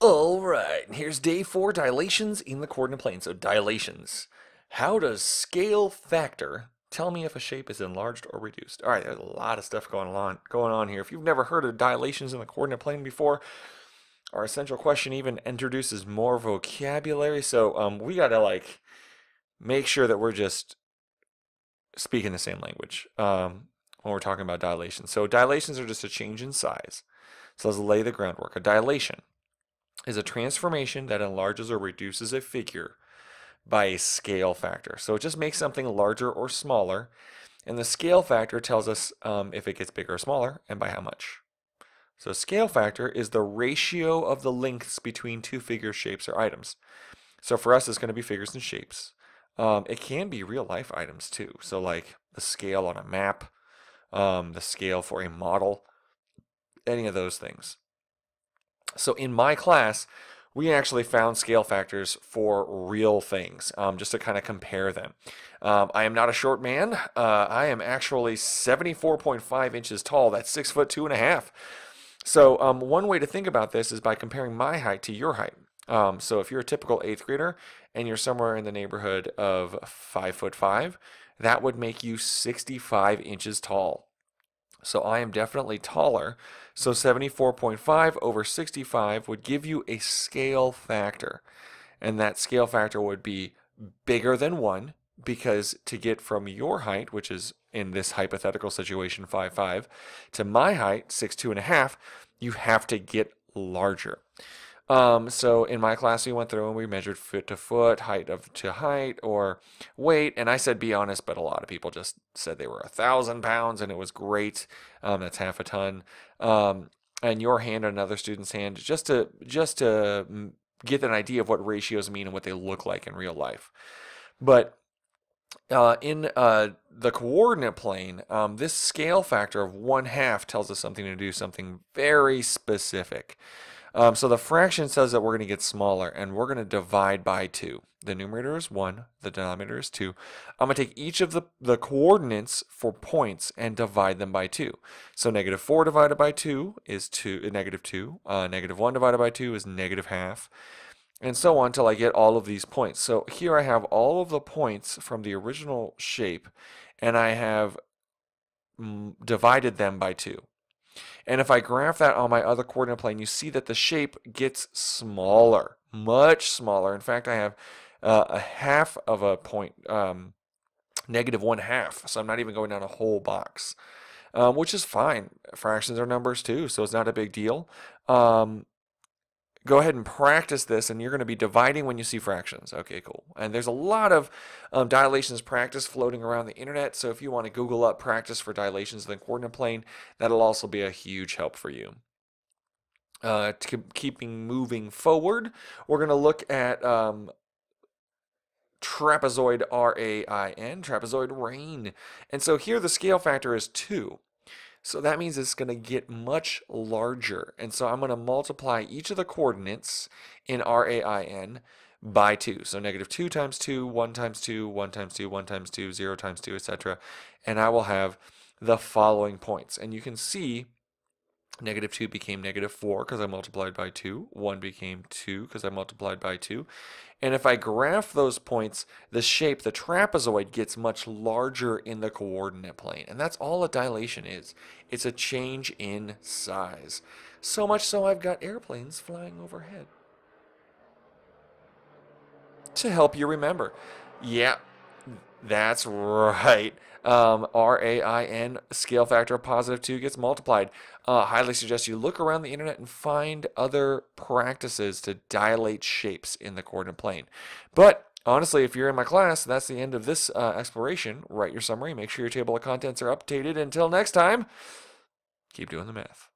All right, here's day four, dilations in the coordinate plane. So dilations. How does scale factor tell me if a shape is enlarged or reduced? All right, there's a lot of stuff going on going on here. If you've never heard of dilations in the coordinate plane before, our essential question even introduces more vocabulary. So um, we got to like make sure that we're just speaking the same language um, when we're talking about dilations. So dilations are just a change in size. So let's lay the groundwork. A dilation is a transformation that enlarges or reduces a figure by a scale factor. So it just makes something larger or smaller, and the scale factor tells us um, if it gets bigger or smaller and by how much. So scale factor is the ratio of the lengths between two figure shapes or items. So for us, it's going to be figures and shapes. Um, it can be real life items too. So like the scale on a map, um, the scale for a model, any of those things. So in my class, we actually found scale factors for real things, um, just to kind of compare them. Um, I am not a short man. Uh, I am actually 74.5 inches tall. That's six foot two and a half. So um, one way to think about this is by comparing my height to your height. Um, so if you're a typical eighth grader and you're somewhere in the neighborhood of five foot five, that would make you 65 inches tall. So I am definitely taller. So 74.5 over 65 would give you a scale factor. And that scale factor would be bigger than 1 because to get from your height, which is in this hypothetical situation 5'5", to my height, 6'2 and a half, you have to get larger. Um, so in my class, we went through and we measured foot to foot, height of to height, or weight. And I said, be honest, but a lot of people just said they were a thousand pounds, and it was great. Um, that's half a ton. Um, and your hand on another student's hand, just to just to mm, get an idea of what ratios mean and what they look like in real life. But uh, in uh, the coordinate plane, um, this scale factor of one half tells us something to do something very specific. Um, so the fraction says that we're going to get smaller and we're going to divide by 2. The numerator is 1, the denominator is 2. I'm going to take each of the, the coordinates for points and divide them by 2. So negative 4 divided by 2 is 2, uh, negative 2. Uh, negative 1 divided by 2 is negative half. And so on until I get all of these points. So here I have all of the points from the original shape and I have divided them by 2. And if I graph that on my other coordinate plane, you see that the shape gets smaller, much smaller. In fact, I have uh, a half of a point, um, negative one half. So I'm not even going down a whole box, um, which is fine. Fractions are numbers too, so it's not a big deal. Um, go ahead and practice this and you're going to be dividing when you see fractions. Okay, cool. And there's a lot of um, dilations practice floating around the internet. So if you want to Google up practice for dilations in the coordinate plane, that'll also be a huge help for you. Uh, keeping moving forward, we're going to look at um, trapezoid R-A-I-N, trapezoid rain. And so here the scale factor is 2. So that means it's going to get much larger. And so I'm going to multiply each of the coordinates in RAIN by 2. So negative 2 times 2, 1 times 2, 1 times 2, 1 times 2, 0 times 2, etc. And I will have the following points. And you can see Negative 2 became negative 4 because I multiplied by 2. 1 became 2 because I multiplied by 2. And if I graph those points, the shape, the trapezoid, gets much larger in the coordinate plane. And that's all a dilation is. It's a change in size. So much so I've got airplanes flying overhead. To help you remember. Yeah, that's right. Um, R-A-I-N, scale factor of positive 2 gets multiplied. Uh, highly suggest you look around the internet and find other practices to dilate shapes in the coordinate plane. But honestly, if you're in my class, that's the end of this uh, exploration. Write your summary. Make sure your table of contents are updated. Until next time, keep doing the math.